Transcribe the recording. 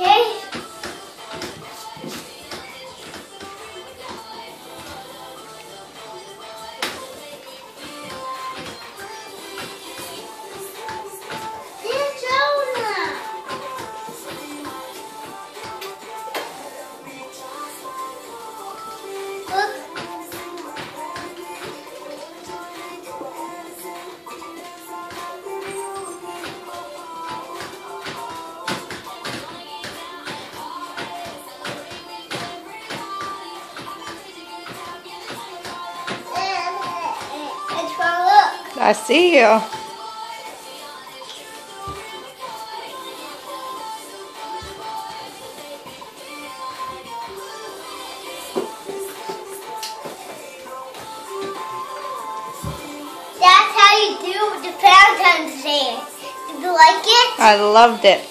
Okay. I see you. That's how you do the Valentine's Day. Did you like it? I loved it.